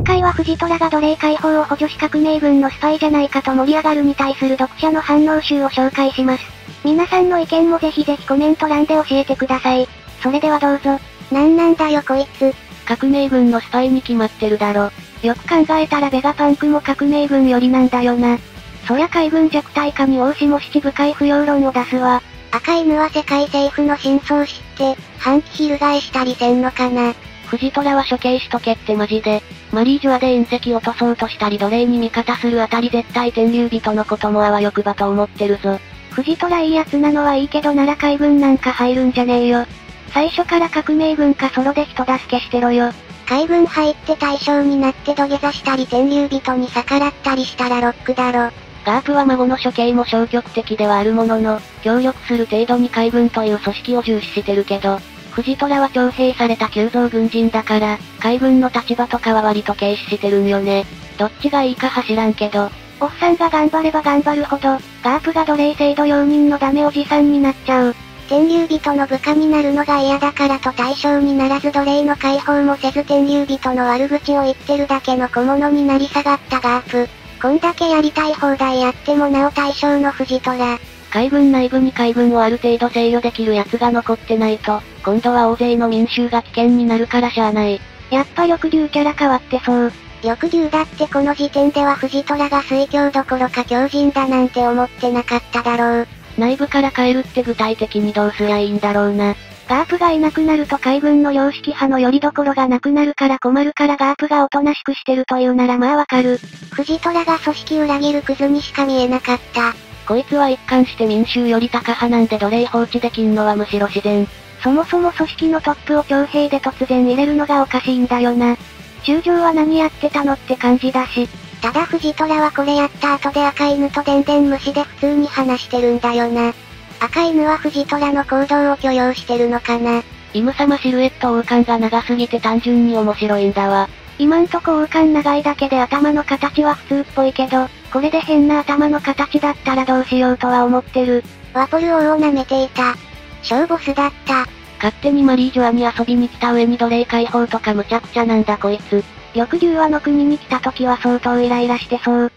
今回は藤虎が奴隷解放を補助し革命軍のスパイじゃないかと盛り上がるに対する読者の反応集を紹介します。皆さんの意見もぜひぜひコメント欄で教えてください。それではどうぞ。なんなんだよこいつ。革命軍のスパイに決まってるだろ。よく考えたらベガパンクも革命軍よりなんだよな。そりゃ海軍弱体化に応しも七深い不要論を出すわ。赤犬は世界政府の真相を知って、反旗翻したりせんのかな。藤虎は処刑しとけってマジで。マリージュアで隕石落とそうとしたり奴隷に味方するあたり絶対天竜人のこともあわよくばと思ってるぞ。藤虎いいやつなのはいいけどなら海軍なんか入るんじゃねえよ。最初から革命軍かソロで人助けしてろよ。海軍入って対象になって土下座したり天竜人に逆らったりしたらロックだろ。ガープは孫の処刑も消極的ではあるものの、協力する程度に海軍という組織を重視してるけど、藤虎は徴兵された急増軍人だから、海軍の立場とかは割と軽視してるんよね。どっちがいいか走らんけど。おっさんが頑張れば頑張るほど、ガープが奴隷制度容認のダメおじさんになっちゃう。天竜人の部下になるのが嫌だからと対象にならず奴隷の解放もせず天竜人の悪口を言ってるだけの小物になり下がったガープ。こんだけやりたい放題やってもなお対象の藤虎。海軍内部に海軍をある程度制御できる奴が残ってないと、今度は大勢の民衆が危険になるからしゃあない。やっぱ翼竜キャラ変わってそう。翼竜だってこの時点では藤虎が水郷どころか強靭だなんて思ってなかっただろう。内部から変えるって具体的にどうすりゃいいんだろうな。ガープがいなくなると海軍の良識派のよりどころがなくなるから困るからガープがおとなしくしてるというならまあわかる。藤虎が組織裏切るクズにしか見えなかった。こいつは一貫して民衆より高派なんで奴隷放置できんのはむしろ自然。そもそも組織のトップを徴兵で突然入れるのがおかしいんだよな。中将は何やってたのって感じだし。ただ藤虎はこれやった後で赤犬とでんでん虫で普通に話してるんだよな。赤犬は藤虎の行動を許容してるのかな。イム様シルエット王冠が長すぎて単純に面白いんだわ。今んとこ王冠長いだけで頭の形は普通っぽいけど、これで変な頭の形だったらどうしようとは思ってる。ワポル王を舐めていた。小ボスだった。勝手にマリージュアに遊びに来た上に奴隷解放とかむちゃくちゃなんだこいつ。翼竜話の国に来た時は相当イライラしてそう。